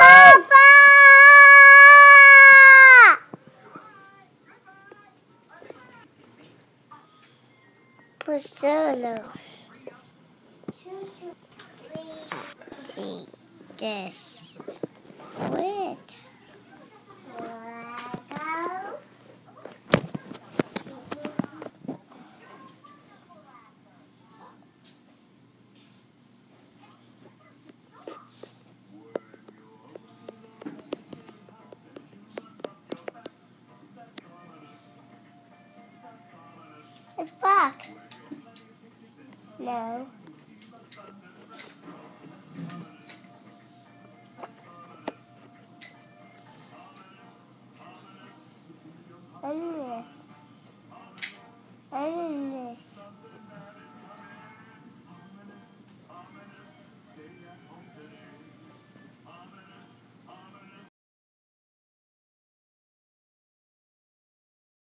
Papa. Persona. See this. Wait. Back. No. I'm this. I'm